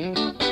Bye.